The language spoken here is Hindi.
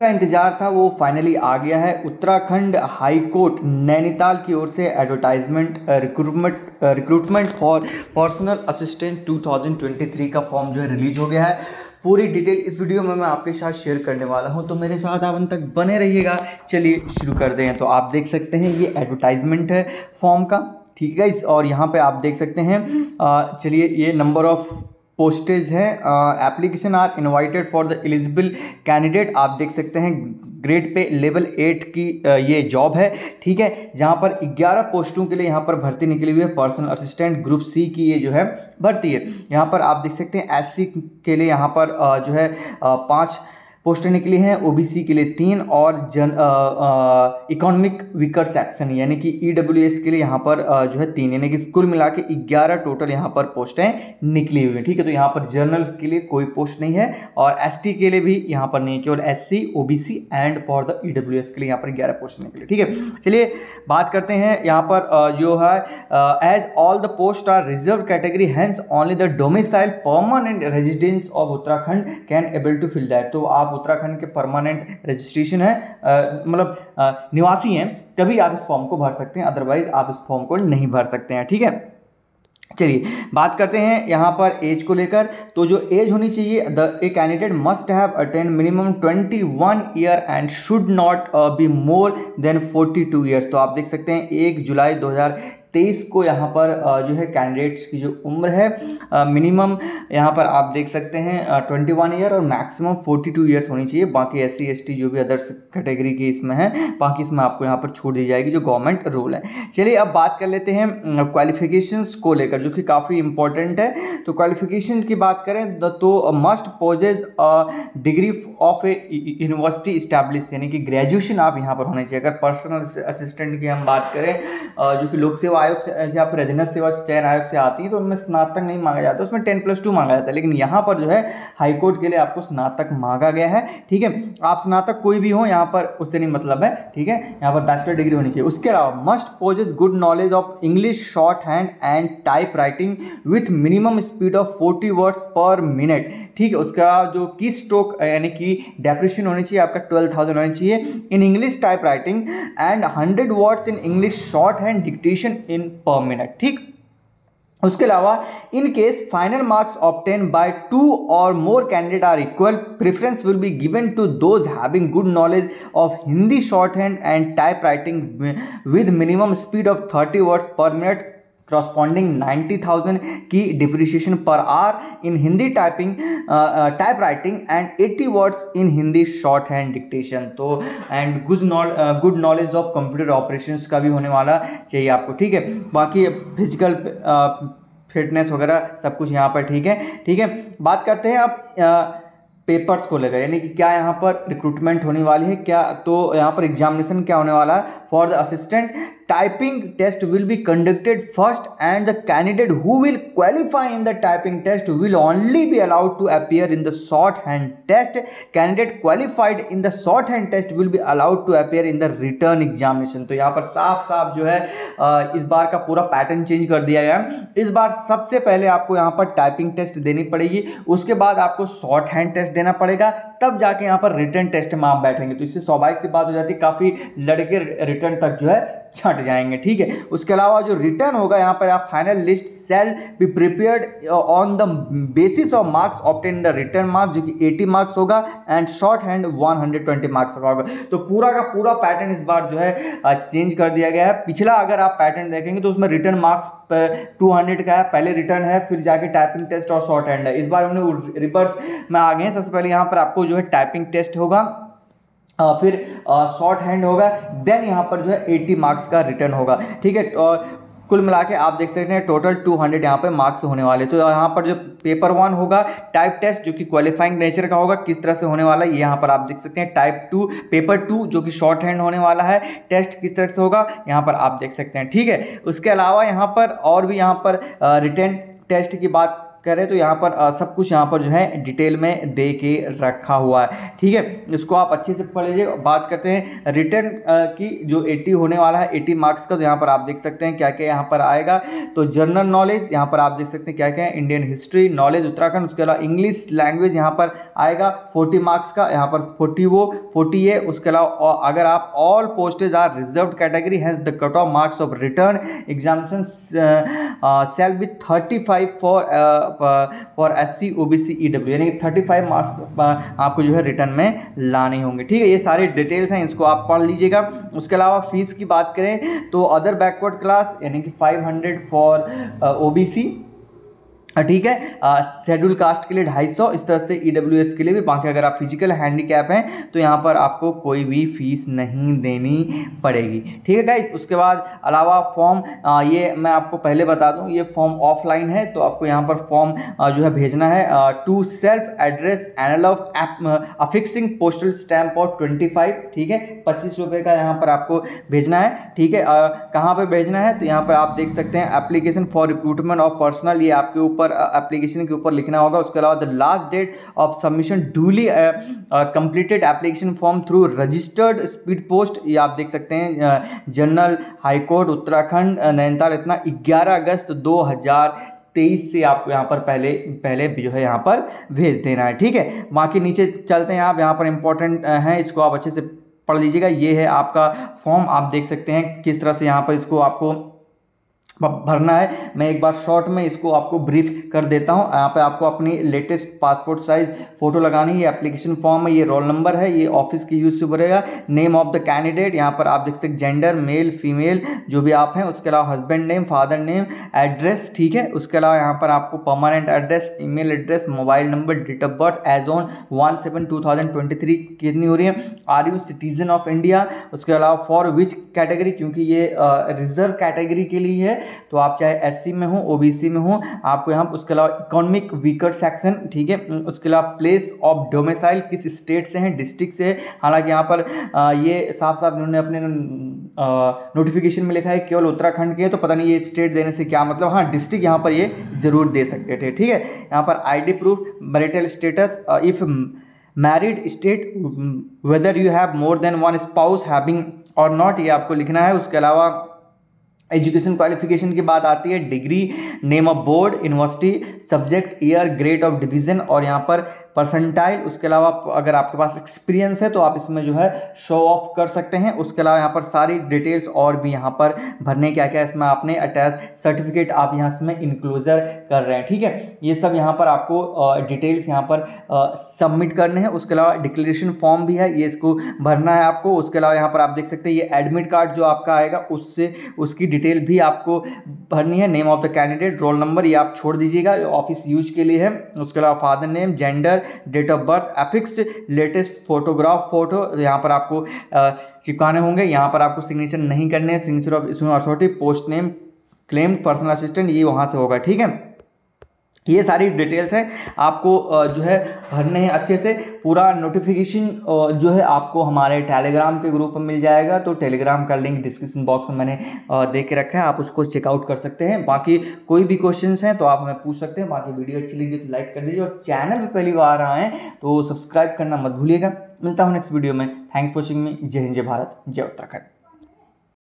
का इंतज़ार था, वो फाइनली आ गया है। उत्तराखंड हाई कोर्ट नैनीताल की ओर से advertisement recruitment recruitment for personal assistant 2023 का फॉर्म जो है रिलीज़ हो गया है। पूरी डिटेल इस वीडियो में मैं आपके साथ शेयर करने वाला हूँ तो मेरे साथ आप अंत तक बने रहिएगा। चलिए शुरू कर दें तो आप देख सकते हैं ये एडवर्टाइजमेंट है फॉर्म का, ठीक है और यहाँ पर आप देख सकते हैं चलिए ये नंबर ऑफ़ पोस्टेज हैं application are invited for the eligible candidate आप देख सकते हैं ग्रेड पे लेवल एट की ये जॉब है, ठीक है? जहाँ पर 11 पोस्टों के लिए यहाँ पर भर्ती निकली हुई है पर्सनल असिस्टेंट ग्रुप सी की ये जो है, भर्ती है। यहाँ पर आप देख सकते हैं एस के लिए यहाँ पर जो है पाँच पोस्टें निकली हैं ओबीसी के लिए तीन और जन इकोनॉमिक वीकर सेक्शन यानी कि ईडब्ल्यूएस e के लिए यहाँ पर आ, जो है तीन यानी कि कुल मिला के ग्यारह टोटल यहाँ पर पोस्टें निकली हुई हैं ठीक है तो यहाँ पर जर्नल के लिए कोई पोस्ट नहीं है और एसटी के लिए भी यहाँ पर नहीं केवल S C O and for the E के लिए यहाँ पर ग्यारह पोस्ट निकली ठीक है चलिए बात करते हैं यहाँ पर जो है as all the post are reserve category hence only the domicile permanent residence of Uttarakhand can able to fill that तो आप उत्तराखंड के परमानेंट रजिस्ट्रेशन है। मतलब निवासी हैं, तभी आप इस फॉर्म को भर सकते हैं अदरवाइज़ आप इस फॉर्म को नहीं भर सकते हैं, ठीक है? चलिए, बात करते हैं यहाँ पर एज को लेकर। तो जो एज होनी चाहिए the a candidate must have attend minimum 21 year and should not be more than 42 years तो आप देख सकते हैं, एक जुलाई 2000 तेईस को यहाँ पर जो है कैंडिडेट्स की जो उम्र है मिनिमम यहाँ पर आप देख सकते हैं ट्वेंटी वन ईयर और मैक्सिमम फोर्टी टू ईयर्स होनी चाहिए। बाकी एस सी एस टी जो भी अदर्स कैटेगरी की इसमें है, बाकी इसमें आपको यहाँ पर छूट दी जाएगी, जो गवर्नमेंट रूल है। चलिए अब बात कर लेते हैं क्वालिफिकेशंस को लेकर, जो कि काफ़ी इंपॉर्टेंट है। तो क्वालिफिकेशन की बात करें तो must possess degree of a university establish यानी कि ग्रेजुएशन आप यहाँ पर होने चाहिए। अगर पर्सनल असिस्टेंट की हम बात करें जो कि लोक सेवा आयोग से, या फिर अधीनस्थ सेवा चयन आयोग से आती है तो उनमें स्नातक नहीं मांगा जाता, उसमें टेन प्लस टू मांगा जाता है। लेकिन यहाँ पर जो है हाईकोर्ट के लिए आपको स्नातक मांगा गया है, ठीक है? आप स्नातक कोई भी हो, यहाँ पर उससे नहीं मतलब है, ठीक है? यहाँ पर बैचलर डिग्री होनी चाहिए। उसके अलावा must possess good knowledge of English short hand and type writing with minimum speed of forty words per minute ठीक है? उसके अलावा जो की स्ट्रोक यानी कि डेप्रेशन होनी चाहिए, आपका ट्वेल्व थाउज़ेंड होनी चाहिए। In English type writing and hundred words in English short hand dictation in per minute ठीक? उसके अलावा in case final marks obtained by two और more candidate are equal preference will be given to those having good knowledge of Hindi short hand and type writing with minimum speed of thirty words per minute corresponding ninety thousand key depression per hour in Hindi typing type writing and eighty words in Hindi short hand dictation तो and good good knowledge of computer operations का भी होने वाला चाहिए आपको ठीक है? बाकी फ़िज़िकल फिटनेस uh, वगैरह सब कुछ यहाँ पर ठीक है ठीक है? बात करते हैं आप पेपर्स uh, को लेकर यानी कि क्या यहाँ पर रिक्रूटमेंट होने वाली है क्या? तो यहाँ पर एग्जामिनेशन क्या होने वाला है? For the assistant typing test will be conducted first and the candidate who will qualify in the typing test will only be allowed to appear in the shorthand test candidate qualified in the shorthand test will be allowed to appear in the written examination तो यहाँ पर साफ़ साफ़ जो है इस बार का पूरा पैटर्न चेंज कर दिया गया इस बार सबसे पहले आपको यहाँ पर टाइपिंग टेस्ट देनी पड़ेगी उसके बाद आपको शॉर्ट हैंड टेस्ट देना पड़ेगा तब जाके यहाँ पर रिटर्न टेस्ट में आप बैठेंगे तो इससे स्वाभाविक सी बात हो जाती है काफ़ी लड़के रिटर्न तक जो है छट जाएँगे, ठीक है? उसके अलावा जो रिटर्न होगा, यहाँ पर आप final list shall be prepared on the basis of marks obtained the written marks जो कि 80 मार्क्स होगा एंड शॉर्ट हैंड 120 मार्क्स का होगा तो पूरा का पूरा पैटर्न इस बार जो है चेंज कर दिया गया है। पिछला अगर आप पैटर्न देखेंगे तो उसमें रिटर्न मार्क्स टू हंड्रेड का है, पहले रिटर्न है, फिर जाके टाइपिंग टेस्ट और शॉर्ट हैंड है। इस बार हमने रिवर्स में आ गए सबसे पहले यहाँ पर आपको जो है टाइपिंग टेस्ट होगा। फिर शॉर्ट हैंड होगा देन यहाँ पर जो है 80 मार्क्स का रिटर्न होगा। ठीक है, और कुल मिला के आप देख सकते हैं टोटल 200 हंड्रेड यहाँ पर मार्क्स होने वाले। तो यहाँ पर जो पेपर वन होगा टाइप टेस्ट जो कि क्वालिफाइंग नेचर का होगा, किस तरह से होने वाला है, ये यहाँ पर आप देख सकते हैं। टाइप टू पेपर टू जो कि शॉर्ट हैंड होने वाला है टेस्ट किस तरह से होगा, यहाँ पर आप देख सकते हैं। ठीक है, उसके अलावा यहाँ पर और भी यहाँ पर रिटर्न टेस्ट की बात करें तो यहाँ पर सब कुछ यहाँ पर जो है डिटेल में दे के रखा हुआ है। ठीक है? इसको आप अच्छे से पढ़ लीजिए बात करते हैं रिटर्न की जो 80 होने वाला है 80 मार्क्स का तो यहाँ पर आप देख सकते हैं क्या क्या यहाँ पर आएगा। तो जनरल नॉलेज, यहाँ पर आप देख सकते हैं क्या क्या है, इंडियन हिस्ट्री, नॉलेज, उत्तराखंड, उसके अलावा इंग्लिश लैंग्वेज यहाँ पर आएगा, फोर्टी मार्क्स का, यहाँ पर फोर्टी वो, फोर्टी ए उसके अलावा अगर आप all postage are reserve category, has the cut off marks of written, examination shall with thirty five for for S C O B C E W यानी कि थर्टी फाइव मार्क्स आपको जो है रिटर्न में लाने होंगे। ठीक है, ये सारे डिटेल्स हैं, इसको आप पढ़ लीजिएगा। उसके अलावा फ़ीस की बात करें तो अदर बैकवर्ड क्लास यानी कि five hundred for O B C ठीक है। शेड्यूल कास्ट के लिए ढाई सौ, इस तरह से ई डब्ल्यू एस के लिए भी, बाकी अगर आप फ़िज़िकल हैंडीकैप हैं तो यहाँ पर आपको कोई भी फ़ीस नहीं देनी पड़ेगी। ठीक है गाइस उसके बाद अलावा फॉर्म ये मैं आपको पहले बता दूँ, ये फॉर्म ऑफलाइन है तो आपको यहाँ पर फॉर्म जो है भेजना है to self address envelope affixing postal stamp और ट्वेंटी फाइव ठीक है। पच्चीस रुपये का यहाँ पर आपको भेजना है, ठीक है। कहाँ पर भेजना है तो यहाँ पर आप देख सकते हैं application for recruitment of personal ये आपके ऊपर ऊपर एप्लीकेशन के ऊपर लिखना होगा। उसके अलावा the last date of submission duly completed application form through registered speed post ये आप देख सकते हैं जनरल हाईकोर्ट उत्तराखंड नैनीताल, इतना 11 अगस्त 2023 से आपको यहाँ पर पहले पहले जो है यहाँ पर भेज देना है, ठीक है? बाकी नीचे चलते हैं आप, यहाँ पर इंपॉर्टेंट हैं, इसको आप अच्छे से पढ़ लीजिएगा। ये है आपका फॉर्म आप देख सकते हैं किस तरह से यहाँ पर इसको आपको भरना है। मैं एक बार शॉर्ट में इसको आपको ब्रीफ कर देता हूँ। यहाँ पे आपको अपनी लेटेस्ट पासपोर्ट साइज़, फ़ोटो लगानी है ये एप्लीकेशन फॉर्म है, ये रोल नंबर है, ये ऑफ़िस की यूज़ से भरेगा नेम ऑफ़ द कैंडिडेट, यहाँ पर आप देख सकते जेंडर, मेल, फीमेल, जो भी आप हैं, उसके अलावा husband name, father name, address, ठीक है? उसके अलावा यहाँ पर आपको permanent address, email address, mobile number, date of birth, age on one seven two thousand twenty three कितनी हो रही है? Are you citizen of India? उसके अलावा फॉर विच कैटेगरी? क्योंकि ये रिज़र्व कैटेगरी के लिए है। तो आप चाहे एससी में हो ओबीसी में हो, आपको यहाँ उसके अलावा इकोनॉमिक वीकर सेक्शन ठीक है? उसके अलावा प्लेस ऑफ़ डोमिसाइल किस स्टेट से हैं डिस्ट्रिक्ट से हालाँकि यहाँ पर ये साफ़ साफ़ उन्होंने अपने नोटिफिकेशन में लिखा है, केवल उत्तराखंड के तो पता नहीं ये स्टेट देने से क्या मतलब। हाँ डिस्ट्रिक्ट यहाँ पर ये ज़रूर दे सकते थे, ठीक है? यहाँ पर ID proof marital status if married state whether you have more than one spouse having और नॉट ये आपको लिखना है। उसके अलावा एजुकेशन क्वालिफिकेशन की बात आती है, degree name of board university subject year grade of division और यहाँ पर परसेंटाइल उसके अलावा अगर आपके पास एक्सपीरियंस है तो आप इसमें जो है शो ऑफ़ कर सकते हैं। उसके अलावा यहाँ पर सारी डिटेल्स और भी यहाँ पर भरने क्या क्या इसमें आपने अटैच सर्टिफिकेट आप यहाँ इसमें इंक्लूजर कर रहे हैं, ठीक है? ये सब यहाँ पर आपको डिटेल्स यहाँ पर सबमिट करने हैं। उसके अलावा डिक्लेरेशन फॉर्म भी है, ये इसको भरना है आपको। उसके अलावा यहाँ पर आप देख सकते हैं, ये एडमिट कार्ड जो आपका आएगा, उससे, उसकी डिटेल भी आपको भरनी है। Name of the candidate roll number ये आप छोड़ दीजिएगा। ऑफ़िस यूज़ के लिए है। उसके अलावा father name gender date of birth affix latest photograph photo यहाँ पर आपको चिपकाने होंगे। यहाँ पर आपको सिग्नेचर नहीं करने हैं। सिग्नेचर ऑफ़ इसमें authority post name claim personal assistant ये वहाँ से होगा, ठीक है? ये सारी डिटेल्स हैं। आपको जो है, भरने हैं अच्छे से। पूरा नोटिफिकेशन जो है, आपको हमारे टेलीग्राम के ग्रुप में मिल जाएगा। तो टेलीग्राम का लिंक डिस्क्रिप्शन बॉक्स में मैंने दे के रखा है। आप उसको चेकआउट कर सकते हैं। बाकी कोई भी क्वेश्चन हैं तो आप हमें पूछ सकते हैं। बाकी वीडियो अच्छी लगी तो लाइक कर दीजिए। और चैनल पर पहली बार आए तो सब्सक्राइब करना मत भूलिएगा। मिलता हूँ नेक्स्ट वीडियो में। थैंक्स वॉचिंग मी जय हिंद, जय भारत, जय उत्तराखंड।